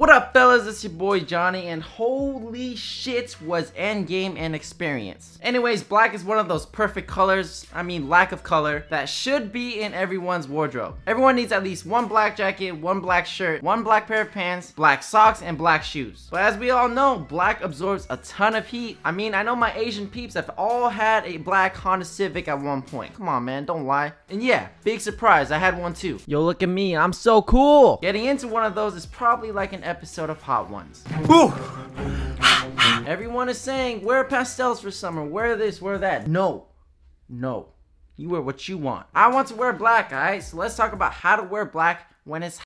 What up fellas, it's your boy Johnny and holy shit was endgame an experience. Anyways, black is one of those perfect colors, I mean lack of color, that should be in everyone's wardrobe. Everyone needs at least one black jacket, one black shirt, one black pair of pants, black socks, and black shoes. But as we all know, black absorbs a ton of heat. I mean, I know my Asian peeps have all had a black Honda Civic at one point. Come on man, don't lie. And yeah, big surprise, I had one too. Yo look at me, I'm so cool! Getting into one of those is probably like an episode of Hot Ones. Woo! Everyone is saying, wear pastels for summer, wear this, wear that. No. No. You wear what you want. I want to wear black, alright? So let's talk about how to wear black when it's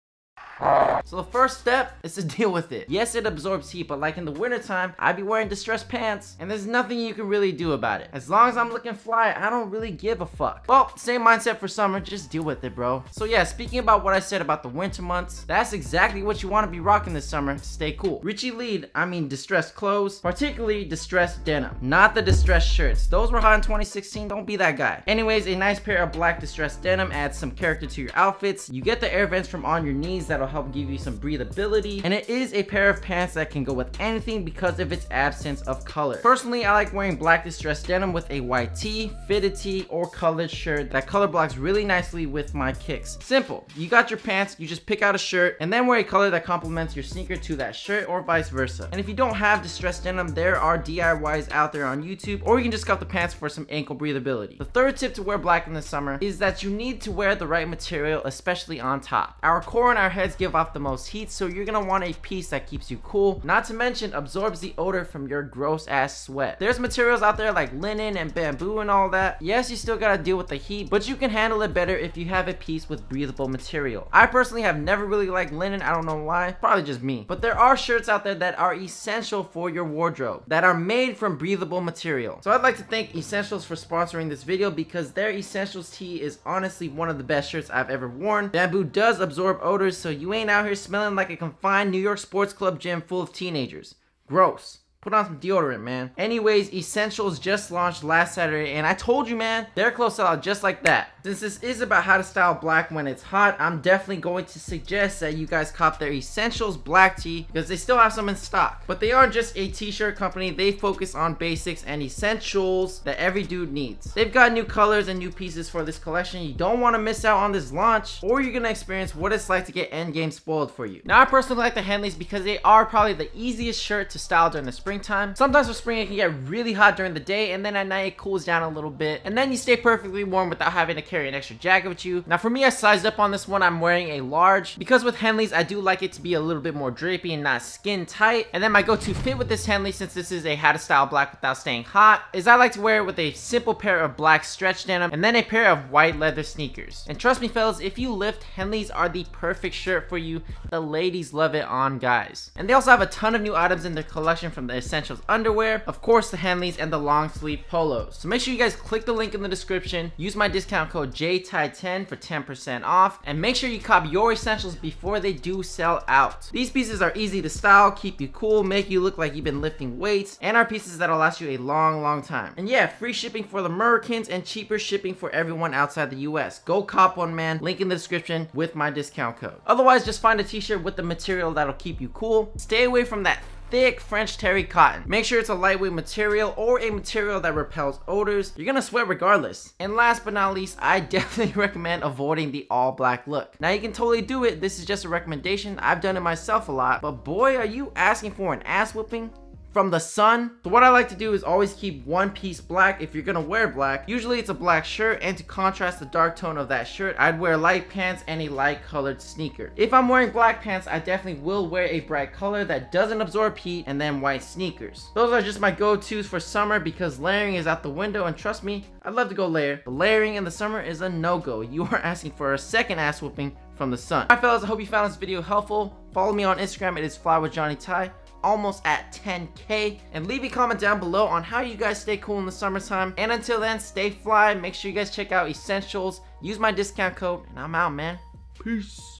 so the first step is to deal with it. Yes, it absorbs heat, but like in the wintertime, I'd be wearing distressed pants, and there's nothing you can really do about it. As long as I'm looking fly, I don't really give a fuck. Well, same mindset for summer, just deal with it, bro. So yeah, speaking about what I said about the winter months, that's exactly what you want to be rocking this summer to stay cool. Richie Lead, I mean distressed clothes, particularly distressed denim, not the distressed shirts. Those were hot in 2016, don't be that guy. Anyways, a nice pair of black distressed denim adds some character to your outfits. You get the air vents from on your knees that'll help give you some breathability. And it is a pair of pants that can go with anything because of its absence of color. Personally, I like wearing black distressed denim with a white tee, fitted tee, or colored shirt that color blocks really nicely with my kicks. Simple. You got your pants, you just pick out a shirt, and then wear a color that complements your sneaker to that shirt or vice versa. And if you don't have distressed denim, there are DIYs out there on YouTube, or you can just cut the pants for some ankle breathability. The third tip to wear black in the summer is that you need to wear the right material, especially on top. Our core and our heads give off the most heat, so you're gonna want a piece that keeps you cool, not to mention absorbs the odor from your gross ass sweat. There's materials out there like linen and bamboo and all that. Yes, you still gotta deal with the heat, but you can handle it better if you have a piece with breathable material. I personally have never really liked linen, I don't know why, probably just me. But there are shirts out there that are essential for your wardrobe, that are made from breathable material. So I'd like to thank ESNTLS for sponsoring this video because their ESNTLS tee is honestly one of the best shirts I've ever worn. Bamboo does absorb odors, so you ain't out here smelling like a confined New York sports club gym full of teenagers. Gross. Put on some deodorant, man. Anyways, ESNTLS just launched last Saturday, and I told you, man, their clothes sell out just like that. Since this is about how to style black when it's hot, I'm definitely going to suggest that you guys cop their ESNTLS black tee because they still have some in stock. But they aren't just a t-shirt company, they focus on basics and essentials that every dude needs. They've got new colors and new pieces for this collection. You don't want to miss out on this launch, or you're gonna experience what it's like to get endgame spoiled for you. Now, I personally like the Henleys because they are probably the easiest shirt to style during the spring springtime. Sometimes for spring it can get really hot during the day and then at night it cools down a little bit and then you stay perfectly warm without having to carry an extra jacket with you. Now for me I sized up on this one I'm wearing a large because with Henleys I do like it to be a little bit more drapey and not skin tight and then my go-to fit with this Henley since this is a how to style black without staying hot is I like to wear it with a simple pair of black stretch denim and then a pair of white leather sneakers. And trust me fellas if you lift Henleys are the perfect shirt for you. The ladies love it on guys. And they also have a ton of new items in their collection from the ESNTLS underwear, of course the Henleys, and the long sleeve polos. So make sure you guys click the link in the description, use my discount code JTHAI10 for 10% off, and make sure you cop your ESNTLS before they do sell out. These pieces are easy to style, keep you cool, make you look like you've been lifting weights, and are pieces that'll last you a long, long time. And yeah, free shipping for the Americans and cheaper shipping for everyone outside the US. Go cop one, man. Link in the description with my discount code. Otherwise, just find a t-shirt with the material that'll keep you cool. Stay away from that thick French terry cotton. Make sure it's a lightweight material or a material that repels odors. You're gonna sweat regardless. And last but not least, I definitely recommend avoiding the all black look. Now you can totally do it. This is just a recommendation. I've done it myself a lot, but boy, are you asking for an ass whooping? From the sun. So what I like to do is always keep one piece black if you're gonna wear black. Usually it's a black shirt and to contrast the dark tone of that shirt, I'd wear light pants and a light colored sneaker. If I'm wearing black pants, I definitely will wear a bright color that doesn't absorb heat and then white sneakers. Those are just my go-tos for summer because layering is out the window and trust me, I'd love to go layer, but layering in the summer is a no-go. You are asking for a second ass whooping from the sun. Alright fellas, I hope you found this video helpful. Follow me on Instagram, it is Fly with Johnny Thai almost at 10k and leave a comment down below on how you guys stay cool in the summertime. And until then stay fly. Make sure you guys check out ESNTLS. Use my discount code. And i'm out man. Peace